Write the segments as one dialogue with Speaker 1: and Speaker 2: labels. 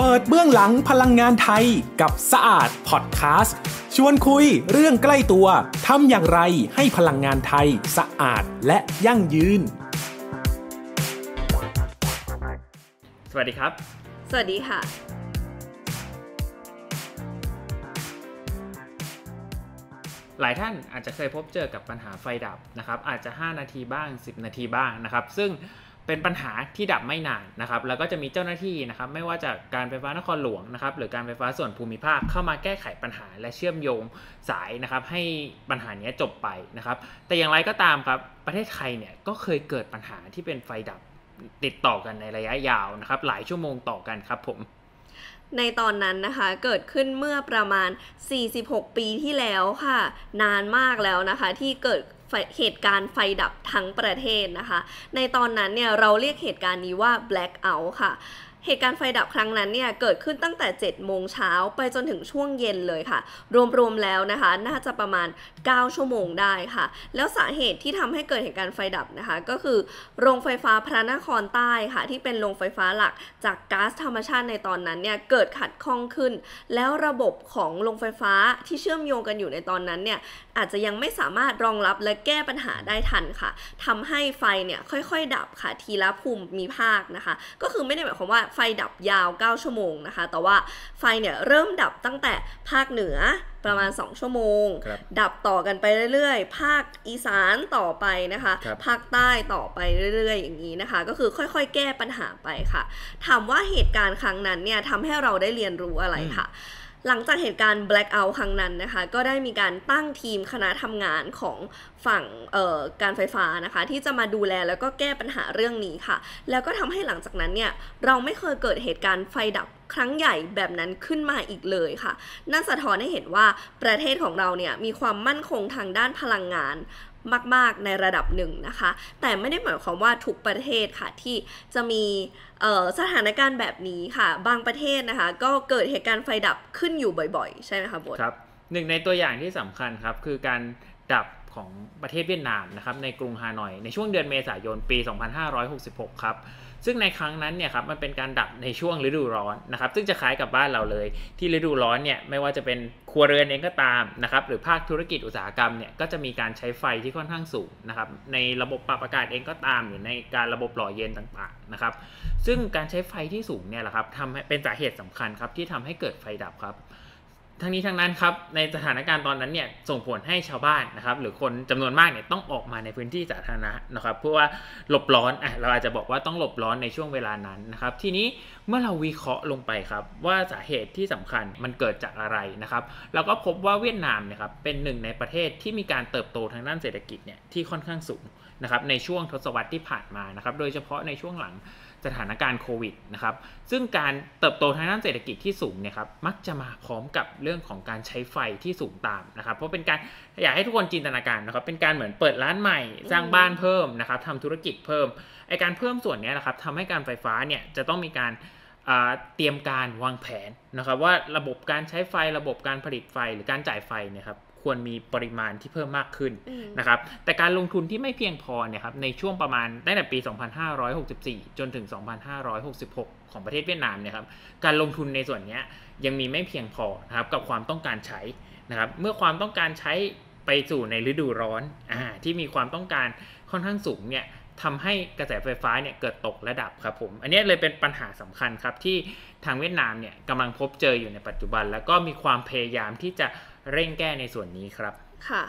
Speaker 1: เปิดเบื้องหลังพลังงานไทยกับสะอาดพอดแคสต์ชวนคุยเรื่องใกล้ตัวทำอย่างไรให้พลังงานไทยสะอาดและยั่งยืน
Speaker 2: สวัสดีครับ
Speaker 3: สวัสดีค่ะ
Speaker 2: หลายท่านอาจจะเคยพบเจอกับปัญหาไฟดับนะครับ อาจจะ 5 นาทีบ้าง 10 นาทีบ้างนะครับ ซึ่ง เป็นปัญหาที่ดับไม่นานนะครับ แล้วก็จะมีเจ้าหน้าที่นะครับ ไม่ว่าจากการไฟฟ้านครหลวงนะครับ หรือการไฟฟ้าส่วนภูมิภาคเข้ามาแก้ไขปัญหาและเชื่อมโยงสายนะครับ ให้ปัญหานี้จบไปนะครับ แต่อย่างไรก็ตามครับ ประเทศไทยเนี่ยก็เคยเกิดปัญหาที่เป็นไฟดับติดต่อกันในระยะยาวนะครับ หลายชั่วโมงต่อกันครับผม
Speaker 3: ในตอนนั้นนะคะเกิดขึ้นเมื่อประมาณ 46 ปีที่แล้วค่ะ นานมากแล้วนะคะ ที่เกิด เหตุการณ์ไฟดับทั้งประเทศนะคะ ในตอนนั้นเนี่ยเราเรียกเหตุการณ์นี้ว่า black out ค่ะเหตุการณ์ไฟดับครั้งนั้นเนี่ยเกิดขึ้นตั้งแต่ 7 โมงเช้าไปจนถึงช่วงเย็นเลยค่ะ รวมๆแล้วนะคะ น่าจะประมาณ 9 ชั่วโมงได้ค่ะ แล้วสาเหตุที่ทำให้เกิดเหตุการณ์ไฟดับนะคะ ก็คือโรงไฟฟ้าพระนครใต้ค่ะ ที่เป็นโรงไฟฟ้าหลักจากก๊าซธรรมชาติในตอนนั้นเนี่ยเกิดขัดข้องขึ้น แล้วระบบของโรงไฟฟ้าที่เชื่อมโยงกันอยู่ในตอนนั้นเนี่ย อาจจะยังไม่สามารถรองรับและแก้ปัญหาได้ทันค่ะทำให้ไฟเนี่ยค่อยๆ ดับค่ะทีละภูมิภาคนะคะ ก็คือไม่ได้หมายความว่าไฟดับยาว 9 ชั่วโมงนะคะ แต่ว่าไฟเนี่ยเริ่มดับตั้งแต่ภาคเหนือประมาณ 2 ชั่วโมง
Speaker 2: ครับ
Speaker 3: ดับต่อกันไปเรื่อยๆ ภาคอีสานต่อไปนะคะ
Speaker 2: ครับ
Speaker 3: ภาคใต้ต่อไปเรื่อยๆ อย่างนี้นะคะ ก็คือค่อยๆ แก้ปัญหาไปค่ะ ถามว่าเหตุการณ์ครั้งนั้นเนี่ยทำให้เราได้เรียนรู้อะไรค่ะ หลังจากเหตุการณ์ blackout ครั้งนั้นนะคะ ก็ได้มีการตั้งทีมคณะทำงานของฝั่งการไฟฟ้านะคะ ที่จะมาดูแลแล้วก็แก้ปัญหาเรื่องนี้ค่ะ แล้วก็ทำให้หลังจากนั้นเนี่ยเราไม่เคยเกิดเหตุการณ์ไฟดับครั้งใหญ่แบบนั้นขึ้นมาอีกเลยค่ะ นั่นสะท้อนให้เห็นว่าประเทศของเราเนี่ยมีความมั่นคงทางด้านพลังงาน มาก ๆ ในระดับหนึ่งนะคะ แต่ไม่ได้หมายความว่าทุกประเทศค่ะที่จะมีสถานการณ์แบบนี้ค่ะ บางประเทศนะคะ ก็เกิดเหตุการณ์ไฟดับขึ้นอยู่บ่อย ๆ ใช่ไหมคะบด
Speaker 2: ครับหนึ่งในตัวอย่างที่สำคัญครับ คือการดับ ของประเทศเวียดนามนะครับในกรุงฮานอย ในช่วงเดือนเมษายนปี 2566 ครับ ซึ่งในครั้งนั้นเนี่ยครับมันเป็นการดับในช่วงฤดูร้อนนะครับ ซึ่งจะคล้ายกับบ้านเราเลย ที่ฤดูร้อนเนี่ยไม่ว่าจะเป็นครัวเรือนเองก็ตามนะครับหรือภาคธุรกิจอุตสาหกรรมเนี่ยก็จะมีการใช้ไฟที่ค่อนข้างสูงนะครับในระบบปรับอากาศเองก็ตามหรือในการระบบหล่อเย็นต่างๆนะครับซึ่งการใช้ไฟที่สูงเนี่ยแหละครับทำให้เป็นสาเหตุสำคัญครับที่ทำให้เกิดไฟดับครับ ทั้งนี้ทั้งนั้นครับในสถานการณ์ตอนนั้นเนี่ยส่งผลให้ชาวบ้านนะครับหรือคนจำนวนมากเนี่ยต้องออกมาในพื้นที่สาธารณะนะครับเพื่อว่าหลบร้อนอะเราอาจจะบอกว่าต้องหลบร้อนในช่วงเวลานั้นนะครับ ทีนี้เมื่อเราวิเคราะห์ลงไปครับ ว่าสาเหตุที่สำคัญมันเกิดจากอะไรนะครับ เราก็พบว่าเวียดนามเนี่ยครับเป็นหนึ่งในประเทศที่มีการเติบโตทางด้านเศรษฐกิจเนี่ยที่ค่อนข้างสูงนะครับในช่วงทศวรรษที่ผ่านมานะครับโดยเฉพาะในช่วงหลัง สถานการณ์โควิดนะครับ ซึ่งการเติบโตทางด้านเศรษฐกิจที่สูงเนี่ยครับมักจะมาพร้อมกับเรื่องของการใช้ไฟที่สูงตามนะครับ เพราะเป็นการอยากให้ทุกคนจินตนาการนะครับ เป็นการเหมือนเปิดร้านใหม่สร้างบ้านเพิ่มนะครับทำธุรกิจเพิ่มไอการเพิ่มส่วนเนี้ยนะครับทำให้การไฟฟ้าเนี่ยจะต้องมีการเตรียมการวางแผนนะครับว่าระบบการใช้ไฟระบบการผลิตไฟหรือการจ่ายไฟเนี่ยครับ ควรมีปริมาณที่เพิ่มมากขึ้น
Speaker 3: อืม
Speaker 2: นะครับแต่การลงทุนที่ไม่เพียงพอเนี่ยครับในช่วงประมาณตั้งแต่ปี 2564 จนถึง 2566 ของประเทศเวียดนามเนี่ยครับการลงทุนในส่วนเนี้ยยังมีไม่เพียงพอนะครับกับความต้องการใช้นะครับเมื่อความต้องการใช้ไปสู่ในฤดูร้อนอ่าที่มีความต้องการค่อนข้างสูงเนี่ย ทำให้กระแสไฟฟ้าเนี่ยเกิดตกระดับครับผม อันเนี้ยเลยเป็นปัญหาสำคัญครับที่ทางเวียดนามเนี่ยกำลังพบเจออยู่ในปัจจุบัน แล้วก็มีความพยายามที่จะเร่งแก้ในส่วนนี้ครับ
Speaker 3: ค่ะ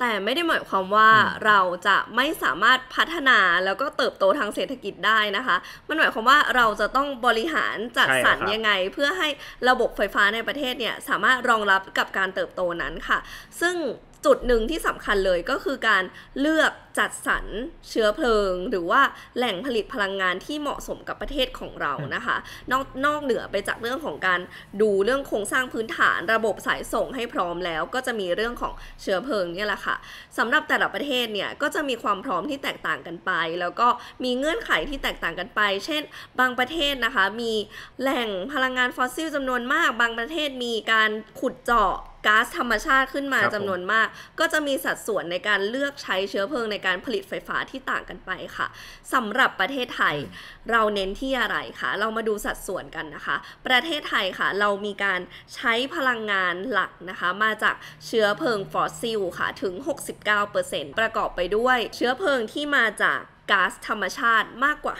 Speaker 3: แต่ไม่ได้หมายความว่า
Speaker 2: อืม
Speaker 3: เราจะไม่สามารถพัฒนาแล้วก็เติบโตทางเศรษฐกิจได้นะคะ มันหมายความว่าเราจะต้องบริหารจัดสรร
Speaker 2: ใช่ครับ
Speaker 3: ยังไง เพื่อให้ระบบไฟฟ้าในประเทศเนี่ยสามารถรองรับกับการเติบโตนั้นค่ะ ซึ่ง จุดหนึ่งที่สำคัญเลยก็คือการเลือกจัดสรรเชื้อเพลิง หรือว่าแหล่งผลิตพลังงานที่เหมาะสมกับประเทศของเรานะคะ นอกนอกเหนือไปจากเรื่องของการดูเรื่องโครงสร้างพื้นฐานระบบสายส่งให้พร้อมแล้ว ก็จะมีเรื่องของเชื้อเพลิงเนี่ยแหละค่ะสำหรับแต่ละประเทศเนี่ยก็จะมีความพร้อมที่แตกต่างกันไป แล้วก็มีเงื่อนไขที่แตกต่างกันไป เช่น บางประเทศนะคะ มีแหล่งพลังงานฟอสซิลจำนวนมาก บางประเทศมีการขุดเจาะ ก๊าซธรรมชาติขึ้นมา
Speaker 2: ครับผม
Speaker 3: จำนวนมาก ก็จะมีสัดส่วนในการเลือกใช้เชื้อเพลิงในการผลิตไฟฟ้าที่ต่างกันไปค่ะสำหรับประเทศไทยเราเน้นที่อะไรคะเรามาดูสัดส่วนกันนะคะ ประเทศไทยค่ะ เรามีการใช้พลังงานหลักนะคะ มาจากเชื้อเพลิงฟอสซิลค่ะถึง 69%ประกอบไปด้วย เชื้อเพลิงที่มาจาก ก๊าซธรรมชาติมากกว่า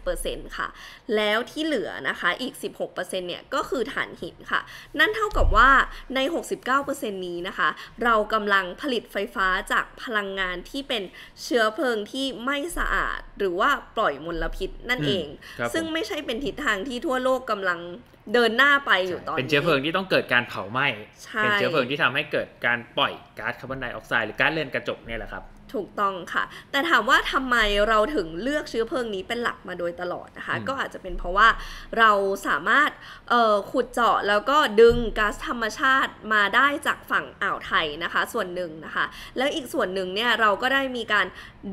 Speaker 3: 50%ค่ะ แล้วที่เหลือนะคะอีก 16%เนี่ยก็คือถ่านหินค่ะ นั่นเท่ากับว่าใน 69%นี้นะคะ เรากำลังผลิตไฟฟ้าจากพลังงานที่เป็นเชื้อเพลิงที่ไม่สะอาด หรือว่าปล่อยมลพิษนั่นเอง
Speaker 2: ครับผม
Speaker 3: ซึ่งไม่ใช่เป็นทิศทางที่ทั่วโลกกำลังเดินหน้าไปอยู่ตอนนี้
Speaker 2: เป็นเชื้อเพลิงที่ต้องเกิดการเผาไหม้
Speaker 3: ใช่
Speaker 2: เป็นเชื้อเพลิงที่ทำให้เกิดการปล่อยก๊าซคาร์บอนไดออกไซด์หรือก๊าซเรือนกระจกเนี่ยแหละครับ
Speaker 3: ถูกต้องค่ะ แต่ถามว่าทำไมเราถึงเลือกเชื้อเพลิงนี้เป็นหลักมาโดยตลอดนะคะ
Speaker 2: อืม
Speaker 3: ก็อาจจะเป็นเพราะว่าเราสามารถเอ่อขุดเจาะแล้วก็ดึงก๊าซธรรมชาติมาได้จากฝั่งอ่าวไทยนะคะ ส่วนหนึ่งนะคะ แล้วอีกส่วนหนึ่งเนี่ยเราก็ได้มีการ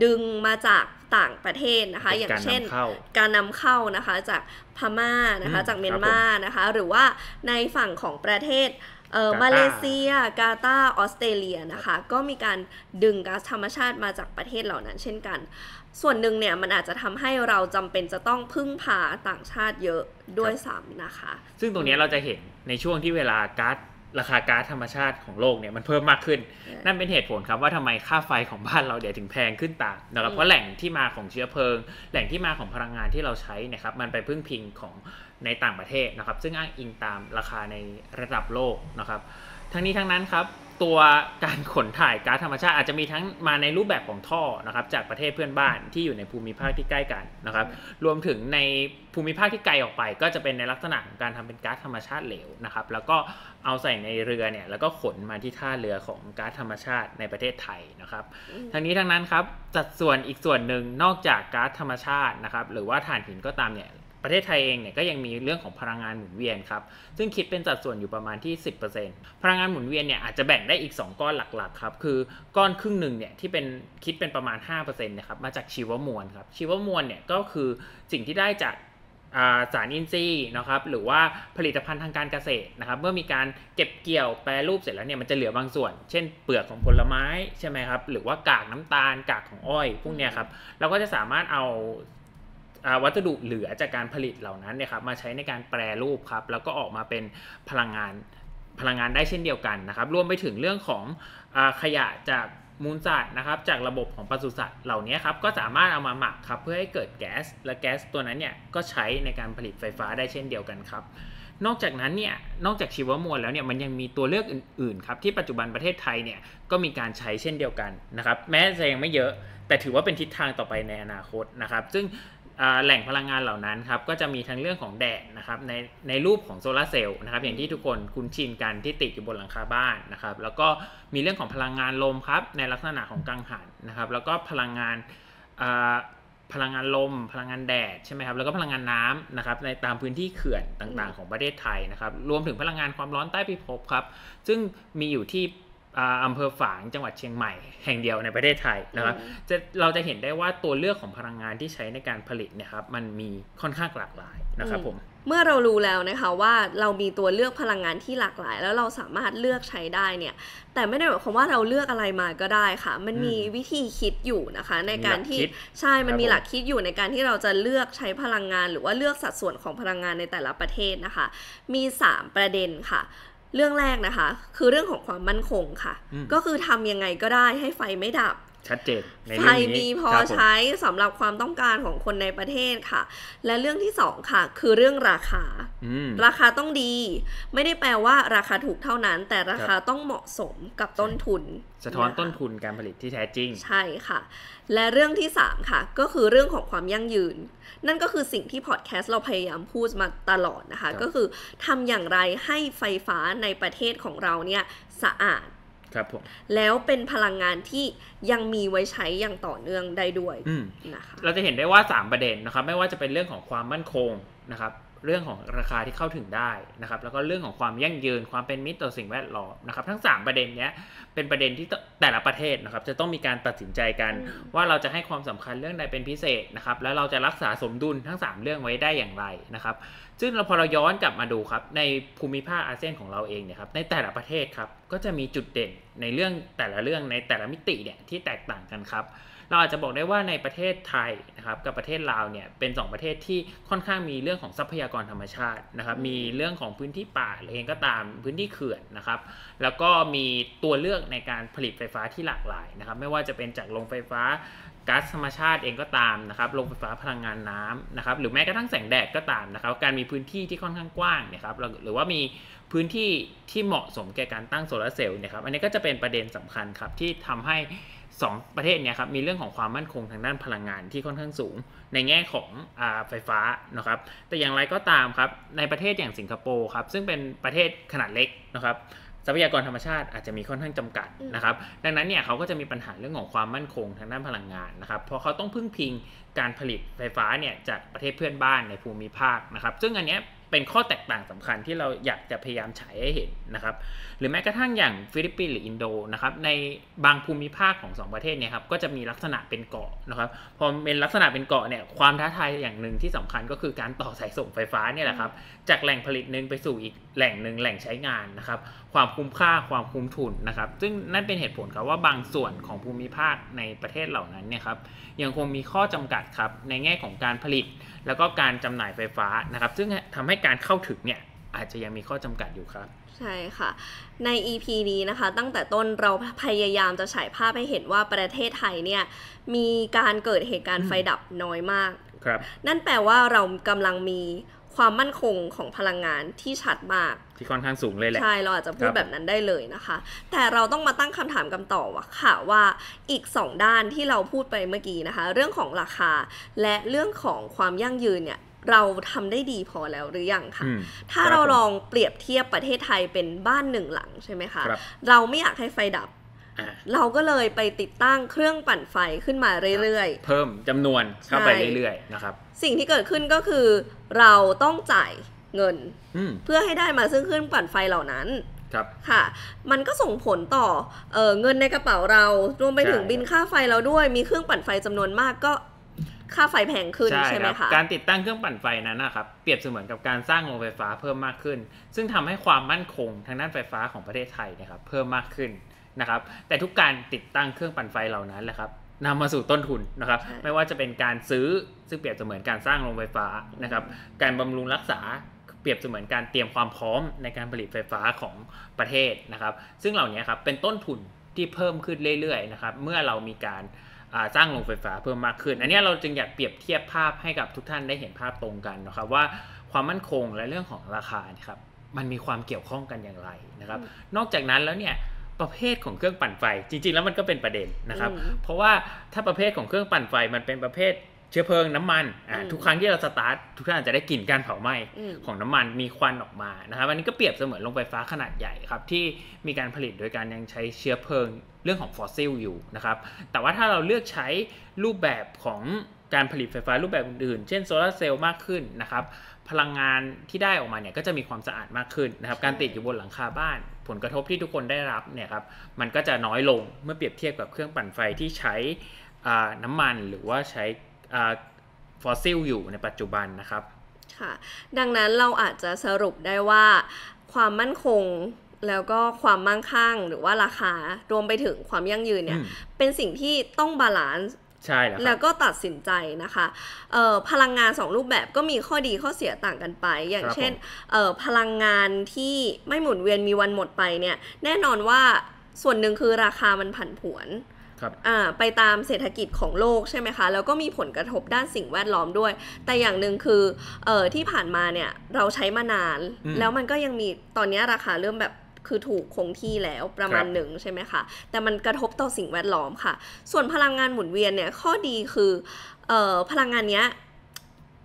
Speaker 3: ดึงมาจากต่างประเทศนะคะ
Speaker 2: เป็น
Speaker 3: อย่าง
Speaker 2: การ
Speaker 3: เช่น
Speaker 2: นำเข้า
Speaker 3: การนำเข้านะคะจากพม่านะคะ
Speaker 2: อืม
Speaker 3: จากเมีย
Speaker 2: ครั
Speaker 3: น
Speaker 2: บผม
Speaker 3: มานะคะ หรือว่าในฝั่งของประเทศ เอ่อกา
Speaker 2: ตาร์
Speaker 3: มาเลเซีย กาตาร์ออสเตรเลียนะคะ ก็มีการดึงก๊าซธรรมชาติมาจากประเทศเหล่านั้นเช่นกัน ส่วนหนึ่งเนี่ยมันอาจจะทำให้เราจำเป็นจะต้องพึ่งพาต่างชาติเยอะด้วยซ้ำนะคะ
Speaker 2: ซึ่งตรงเนี้ยเราจะเห็นในช่วงที่เวลาก๊าซ ราคาก๊าซธรรมชาติของโลกเนี่ยมันเพิ่มมากขึ้น
Speaker 3: ใช่
Speaker 2: นั่นเป็นเหตุผลครับว่าทำไมค่าไฟของบ้านเราเดี๋ยวถึงแพงขึ้นตามนะครับ
Speaker 3: อืม
Speaker 2: เพราะแหล่งที่มาของเชื้อเพลิง แหล่งที่มาของพลังงานที่เราใช้เนะครับมันไปพึ่งพิงของในต่างประเทศนะครับ ซึ่งอ้างอิงตามราคาในระดับโลกนะครับ ทั้งนี้ทั้งนั้นครับ ตัวการขนถ่ายก๊าซธรรมชาติอาจจะมีทั้งมาในรูปแบบของท่อนะครับจากประเทศเพื่อนบ้านที่อยู่ในภูมิภาคที่ใกล้กันนะครับ รวมถึงในภูมิภาคที่ไกลออกไป ก็จะเป็นในลักษณะของการทำเป็นก๊าซธรรมชาติเหลวนะครับ แล้วก็เอาใส่ในเรือเนี่ยแล้วก็ขนมาที่ท่าเรือของก๊าซธรรมชาติในประเทศไทยนะครับ ทั้งนี้ทั้งนั้นครับสัดส่วนอีกส่วนหนึ่งนอกจากก๊าซธรรมชาตินะครับหรือว่าถ่านหินก็ตามเนี่ย ประเทศไทยเองเนี่ยก็ยังมีเรื่องของพลังงานหมุนเวียนครับ ซึ่งคิดเป็นสัดส่วนอยู่ประมาณที่ 10%พลังงานหมุนเวียนเนี่ยอาจจะแบ่งได้อีก 2 ก้อนหลักๆครับ คือก้อนครึ่งหนึ่งเนี่ยที่เป็นคิดเป็นประมาณ5%นะครับ มาจากชีวมวลครับ ชีวมวลเนี่ยก็คือสิ่งที่ได้จากาสารอินทรีย์นะครับหรือว่าผลิตภัณฑ์ทางการเกษตรนะครับ เมื่อมีการเก็บเกี่ยวแปรรูปเสร็จแล้วเนี่ยมันจะเหลือบางส่วน เช่นเปลือกของผลไม้ใช่ไหมครับหรือว่ากากน้ำตาลกากของอ้อยพวกเนี้ยครับเราก็จะสามารถเอา วัสดุเหลือจากการผลิตเหล่านั้นเนี่ยครับมาใช้ในการแปรรูปครับแล้วก็ออกมาเป็นพลังงานพลังงานได้เช่นเดียวกันนะครับ รวมไปถึงเรื่องของอขยะจากมูลสัตว์นะครับ จากระบบของปศุสัตว์เหล่านี้ครับก็สามารถเอามาหมักครับเพื่อให้เกิดแก๊สและแก๊สตัวนั้นเนี่ยก็ใช้ในการผลิตไฟฟ้าได้เช่นเดียวกันครับ นอกจากนั้นเนี่ยนอกจากชีวมวลแล้วเนี่ยมันยังมีตัวเลือกอื่นๆครับที่ปัจจุบันประเทศไทยเนี่ยก็มีการใช้เช่นเดียวกันนะครับ แม้จะยังไม่เยอะแต่ถือว่าเป็นทิศทางต่อไปในอนาคตนะครับ ซึ่ง แหล่งพลังงานเหล่านั้นครับก็จะมีทั้งเรื่องของแดดนะครับในในรูปของโซลาร์เซลล์นะครับอย่างที่ทุกคนคุ้นชินกันที่ติดอยู่บนหลังคาบ้านนะครับแล้วก็มีเรื่องของพลังงานลมครับในลักษณะของกังหันนะครับแล้วก็พลังงานพลังงานลม พลังงานแดดใช่ไหมครับแล้วก็พลังงานน้ำนะครับในตามพื้นที่เขื่อนต่างๆ ของประเทศไทยนะครับรวมถึงพลังงานความร้อนใต้พิภพครับซึ่งมีอยู่ที่ อ่าอำเภอฝางจังหวัดเชียงใหม่แห่งเดียวในประเทศไทยนะครับ
Speaker 3: อืม
Speaker 2: จะเราจะเห็นได้ว่าตัวเลือกของพลังงานที่ใช้ในการผลิตเนี่ยครับมันมีค่อนข้างหลากหลายนะครับผม
Speaker 3: เมื่อเรารู้แล้วนะคะว่าเรามีตัวเลือกพลังงานที่หลากหลาย แล้วเราสามารถเลือกใช้ได้เนี่ย แต่ไม่ได้หมายความว่าเราเลือกอะไรมาก็ได้ค่ะ มันมี
Speaker 2: อืม
Speaker 3: วิธีคิดอยู่นะคะ ในการที่
Speaker 2: มีหลักคิด
Speaker 3: ใช่มัน
Speaker 2: ครับ
Speaker 3: มี
Speaker 2: ผม
Speaker 3: หลักคิดอยู่ในการที่เราจะเลือกใช้พลังงาน หรือว่าเลือกสัดส่วนของพลังงานในแต่ละประเทศนะคะ มี 3 ประเด็นค่ะ เรื่องแรกนะคะ คือเรื่องของความมั่นคงค่ะ
Speaker 2: อืม
Speaker 3: ก็คือทำยังไงก็ได้ให้ไฟไม่ดับ
Speaker 2: ชัดเจนใน
Speaker 3: ไฟ
Speaker 2: เรื่องนี้
Speaker 3: มีพอ
Speaker 2: ครับผม
Speaker 3: ใช้สำหรับความต้องการของคนในประเทศค่ะ และเรื่องที่สองค่ะ คือเรื่องราคา
Speaker 2: อืม
Speaker 3: ราคาต้องดี ไม่ได้แปลว่าราคาถูกเท่านั้น แต่ราคาต้องเหมาะสมกับต้นทุน
Speaker 2: สะท้อนะ
Speaker 3: คะ
Speaker 2: ต้นทุนการผลิตที่แท้จริง
Speaker 3: ใช่ค่ะ และเรื่องที่3ค่ะ ก็คือเรื่องของความยั่งยืน นั่นก็คือสิ่งที่พอดแคสต์เราพยายามพูดมาตลอดนะคะ
Speaker 2: ครับ
Speaker 3: ก็คือทำอย่างไรให้ไฟฟ้าในประเทศของเราเนี่ยสะอาด
Speaker 2: ครับผม
Speaker 3: แล้วเป็นพลังงานที่ยังมีไว้ใช้อย่างต่อเนื่องได้ด้วย
Speaker 2: อืม
Speaker 3: นะคะ
Speaker 2: เราจะเห็นได้ว่า 3 ประเด็นนะครับ ไม่ว่าจะเป็นเรื่องของความมั่นคงนะครับ เรื่องของราคาที่เข้าถึงได้นะครับ แล้วก็เรื่องของความยั่งยืนความเป็นมิตรต่อสิ่งแวดล้อมนะครับ ทั้ง 3 ประเด็นเนี้ยเป็นประเด็นที่แต่ละประเทศนะครับ จะต้องมีการตัดสินใจกัน
Speaker 3: อืม
Speaker 2: ว่าเราจะให้ความสำคัญเรื่องใดเป็นพิเศษนะครับ แล้วเราจะรักษาสมดุลทั้ง 3 เรื่องไว้ได้อย่างไรนะครับ ซึ่งเราพอเราย้อนกลับมาดูครับ ในภูมิภาคอาเซียนของเราเองเนี่ยครับในแต่ละประเทศครับก็จะมีจุดเด่นในเรื่องแต่ละเรื่องในแต่ละมิติเนี่ยที่แตกต่างกันครับเราอาจจะบอกได้ว่าในประเทศไทยนะครับกับประเทศลาวเนี่ยเป็น 2 ประเทศที่ค่อนข้างมีเรื่องของทรัพยากรธรรมชาตินะครับมีเรื่องของพื้นที่ป่าเองก็ตามพื้นที่เขื่อนนะครับแล้วก็มีตัวเลือกในการผลิตไฟฟ้าที่หลากหลายนะครับไม่ว่าจะเป็นจากโรงไฟฟ้า ก๊าซธรรมชาติเองก็ตามนะครับโรงไฟฟ้าพลังงานน้ำนะครับหรือแม้กระทั่งแสงแดดก็ตามนะครับ การมีพื้นที่ที่ค่อนข้างกว้างนะครับหรือว่ามีพื้นที่ที่เหมาะสมแก่การตั้งโซลาร์เซลล์นะครับอันนี้ก็จะเป็นประเด็นสำคัญครับที่ทำให้สองประเทศเนี้ยครับมีเรื่องของความมั่นคงทางด้านพลังงานที่ค่อนข้างสูง ในแง่ของอไฟฟ้านะครับแต่อย่างไรก็ตามครับในประเทศอย่างสิงคโปร์ครับซึ่งเป็นประเทศขนาดเล็กนะครับ พยากรธรรมชาติอาจจะมีค่อนข้างจำกัดนะครับ ดังนั้นเนี่ยเขาก็จะมีปัญหาเรื่องของความมั่นคงทางด้านพลังงานนะครับเพราะเขาต้องพึ่งพิงการผลิตไฟฟ้าเนี่ยจากประเทศเพื่อนบ้านในภูมิภาคนะครับ ซึ่งอันเนี้ย เป็นข้อแตกต่างสำคัญที่เราอยากจะพยายามฉายให้เห็นนะครับ หรือแม้กระทั่งอย่างฟิลิปปินส์หรืออินโดนะครับในบางภูมิภาคของสองประเทศเนี่ยครับก็จะมีลักษณะเป็นเกาะนะครับพอเป็นลักษณะเป็นเกาะเนี่ยความท้าทายอย่างหนึ่งที่สำคัญก็คือการต่อสายส่งไฟฟ้าเนี่ยแหละครับจากแหล่งผลิตหนึ่งไปสู่อีกแหล่งหนึ่งแหล่งใช้งานนะครับความคุ้มค่าความคุ้มทุนนะครับซึ่งนั่นเป็นเหตุผลครับว่าบางส่วนของภูมิภาคในประเทศเหล่านั้นเนี่ยครับยังคงมีข้อจำกัดครับในแง่ของการผลิต แล้วก็การจำหน่ายไฟฟ้านะครับซึ่งทำให้การเข้าถึงเนี่ยอาจจะยังมีข้อจำกัดอยู่ครับ
Speaker 3: ใช่ค่ะ ใน EP นี้นะคะ ตั้งแต่ต้นเราพยายามจะฉายภาพให้เห็นว่าประเทศไทยเนี่ยมีการเกิดเหตุการณ์ไฟดับน้อยมาก
Speaker 2: ครับ
Speaker 3: นั่นแปลว่าเรากำลังมีความมั่นคงของพลังงานที่ชัดมาก
Speaker 2: ที่ค่อนข้างสูงเลยแหละ
Speaker 3: ใช่ เราอาจจะพู
Speaker 2: ค
Speaker 3: ด
Speaker 2: รับ
Speaker 3: แบบนั้นได้เลยนะคะ แต่เราต้องมาตั้งคำถามกันต่อว่าค่ะว่าอีก 2 ด้านที่เราพูดไปเมื่อกี้นะคะ เรื่องของราคาและเรื่องของความยั่งยืนเนี่ย เราทำได้ดีพอแล้วหรือยังคะ
Speaker 2: อืม
Speaker 3: ถ้า
Speaker 2: ครับ
Speaker 3: เรา
Speaker 2: ผม
Speaker 3: ลองเปรียบเทียบประเทศไทยเป็นบ้านหนึ่งหลังใช่ไหมคะ
Speaker 2: ครับ
Speaker 3: เราไม่อยากให้ไฟดับ
Speaker 2: อ่า
Speaker 3: เราก็เลยไปติดตั้งเครื่องปั่นไฟขึ้นมาเรื่อย
Speaker 2: เพิ่มจำนวนเข้าไป
Speaker 3: ใช่
Speaker 2: เรื่อยๆนะครับ
Speaker 3: ๆสิ่งที่เกิดขึ้นก็คือ เราต้องจ่ายเงิน
Speaker 2: อืม
Speaker 3: เพื่อให้ได้มาซึ่งเครื่องปั่นไฟเหล่านั้น
Speaker 2: ครับ
Speaker 3: ค่ะ มันก็ส่งผลต่อเออเงินในกระเป๋าเรารวมไปถึง
Speaker 2: ใช่
Speaker 3: บินค่าไฟเราด้วย มีเครื่องปั่นไฟจำนวนมากก็ ค่าไฟแพงขึ้นใช่ไหม
Speaker 2: ครั
Speaker 3: คะ
Speaker 2: การติดตั้งเครื่องปั่นไฟนั้นนะครับเปรียบเสมือนกับการสร้างโรงไฟฟ้าเพิ่มมากขึ้น ซึ่งทำให้ความมั่นคงทางด้านไฟฟ้าของประเทศไทยเนะครับเพิ่มมากขึ้นนะครับแต่ทุกการติดตั้งเครื่องปั่นไฟเหล่านั้นแหละครับนำมาสู่ต้นทุนนะครับ
Speaker 3: ใช่
Speaker 2: ไม่ว่าจะเป็นการซื้อซึ่งเปรียบเสมือนการสร้างโรงไฟฟ้านะครับ การบำรุงรักษาเปรียบเสมือนการเตรียมความพร้อมในการผลิตไฟฟ้าของประเทศนะครับ ซึ่งเหล่านี้ครับเป็นต้นทุนที่เพิ่มขึ้นเรื่อยๆนะครับ เมื่อเรามีการอ่า สร้างโรงไฟฟ้าเพิ่มมากขึ้น อันนี้เราจึงอยากเปรียบเทียบภาพให้กับทุกท่านได้เห็นภาพตรงกันนะครับว่าความมั่นคงและเรื่องของราคาเนี่ยครับมันมีความเกี่ยวข้องกันอย่างไรนะครับ นอกจากนั้นแล้วเนี่ยประเภทของเครื่องปั่นไฟ จริง ๆ แล้วมันก็เป็นประเด็นนะครับ
Speaker 3: อืม
Speaker 2: เพราะว่าถ้าประเภทของเครื่องปั่นไฟมันเป็นประเภทเชื้อเพลิงน้ำมันอ่า
Speaker 3: อืม
Speaker 2: ทุกครั้งที่เราสตาร์ททุกท่านอาจจะได้กลิ่นการเผาไหม้
Speaker 3: อืม
Speaker 2: ของน้ำมันมีควันออกมานะครับอันนี้ก็เปรียบเสมือนโรงไฟฟ้าขนาดใหญ่ครับที่มีการผลิตโดยการยังใช้เชื้อเพลิง เรื่องของฟอสซิลอยู่นะครับ แต่ว่าถ้าเราเลือกใช้รูปแบบของการผลิตไฟฟ้ารูปแบบอื่นๆเช่นโซลาร์เซลล์มากขึ้นนะครับ พลังงานที่ได้ออกมาเนี่ยก็จะมีความสะอาดมากขึ้นนะครับ การติดอยู่บนหลังคาบ้าน ผลกระทบที่ทุกคนได้รับเนี่ยครับ มันก็จะน้อยลงเมื่อเปรียบเทียบกับเครื่องปั่นไฟที่ใช้อ่าน้ำมันหรือว่าใช้อ่าฟอสซิลอยู่ในปัจจุบันนะครับ
Speaker 3: ค่ะ ดังนั้นเราอาจจะสรุปได้ว่าความมั่นคง แล้วก็ความมั่งคั่งหรือว่าราคารวมไปถึงความยั่งยืนเนี่ย
Speaker 2: อืม
Speaker 3: เป็นสิ่งที่ต้อง balance
Speaker 2: ใช่แล้วครับ
Speaker 3: แล้วก็ตัดสินใจนะคะเอ่อพลังงานสองรูปแบบก็มีข้อดีข้อเสียต่างกันไป อย่าง
Speaker 2: ครับ
Speaker 3: เช่น
Speaker 2: ผม
Speaker 3: เอ่อพลังงานที่ไม่หมุนเวียนมีวันหมดไปเนี่ย แน่นอนว่าส่วนหนึ่งคือราคามันผันผวน
Speaker 2: ครับ
Speaker 3: อ่าไปตามเศรษฐกิจของโลกใช่ไหมคะ แล้วก็มีผลกระทบด้านสิ่งแวดล้อมด้วย แต่อย่างหนึ่งคือเออที่ผ่านมาเนี่ยเราใช้มานาน
Speaker 2: อืม
Speaker 3: แล้วมันก็ยังมีตอนนี้ราคาเริ่มแบบ คือถูกคงที่แล้วประมาณ
Speaker 2: ครับ
Speaker 3: หนึ่งใช่ไหมคะแต่มันกระทบต่อสิ่งแวดล้อมค่ะ ส่วนพลังงานหมุนเวียนเนี่ยข้อดีคือเออพลังงานเนี้ย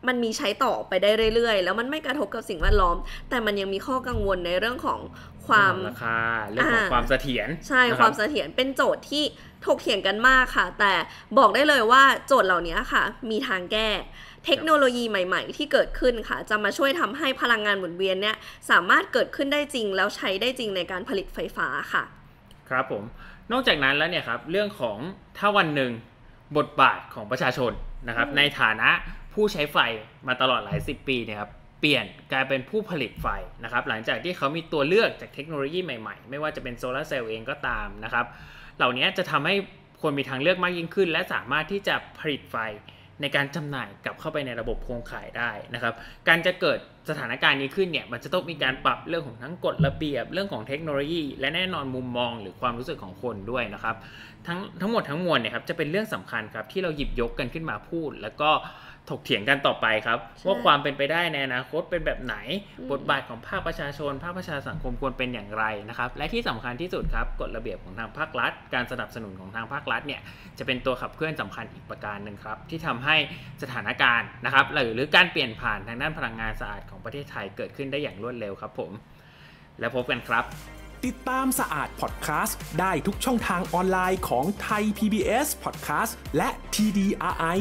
Speaker 3: มันมีใช้ต่อไปได้เรื่อยๆ แล้วมันไม่กระทบกับสิ่งแวดล้อม แต่มันยังมีข้อกังวลในเรื่องของความ
Speaker 2: ราคาเรื่องของ
Speaker 3: อ่า
Speaker 2: ความเสถียร
Speaker 3: ใช่
Speaker 2: นะ
Speaker 3: ความเสถียรเป็นโจทย์ที่ถกเถียงกันมากค่ะ แต่บอกได้เลยว่าโจทย์เหล่านี้ค่ะ มีทางแก้ เทคโนโลยีใหม่ ๆ ที่เกิดขึ้นค่ะ จะมาช่วยทำให้พลังงานหมุนเวียนเนี่ยสามารถเกิดขึ้นได้จริง แล้วใช้ได้จริงในการผลิตไฟฟ้าค่ะ
Speaker 2: ครับผมนอกจากนั้นแล้วเนี่ยครับเรื่องของถ้าวันหนึ่งบทบาทของประชาชนนะครับ
Speaker 3: อืม
Speaker 2: ในฐานะผู้ใช้ไฟมาตลอดหลายสิบปีเนี่ยครับเปลี่ยนกลายเป็นผู้ผลิตไฟนะครับ หลังจากที่เขามีตัวเลือกจากเทคโนโลยีใหม่ๆ ไม่ว่าจะเป็นโซลาร์เซลล์เองก็ตามนะครับ เหล่านี้จะทำให้คนมีทางเลือกมากยิ่งขึ้น และสามารถที่จะผลิตไฟ ในการจำหน่ายกลับเข้าไปในระบบโครงข่ายได้นะครับ การจะเกิดสถานการณ์นี้ขึ้นเนี่ยมันจะต้องมีการปรับเรื่องของทั้งกฎระเบียบ เรื่องของเทคโนโลยี และแน่นอนมุมมองหรือความรู้สึกของคนด้วยนะครับ ทั้งทั้งหมดทั้งมวลเนี่ยครับจะเป็นเรื่องสำคัญครับที่เราหยิบยกกันขึ้นมาพูด แล้วก็ ถกเถียงกันต่อไปครับ
Speaker 3: ใช่
Speaker 2: ว่าความเป็นไปได้ในอนาคตเป็นแบบไหน
Speaker 3: อืม
Speaker 2: บทบาทของภาคประชาชน ภาคประชาสังคมควรเป็นอย่างไรนะครับ และที่สำคัญที่สุดครับกฎระเบียบของทางภาครัฐ การสนับสนุนของทางภาครัฐเนี่ยจะเป็นตัวขับเคลื่อนสำคัญอีกประการหนึ่งครับ ที่ทำให้สถานการณ์นะครับหรือหรือการเปลี่ยนผ่านทางด้านพลังงานสะอาดของประเทศไทยเกิดขึ้นได้อย่างรวดเร็วครับผม แล้วพบกันครับ
Speaker 1: ติดตามสะอาดพอดแคสต์ได้ทุกช่องทางออนไลน์ของไทย PBS Podcast และ TDRI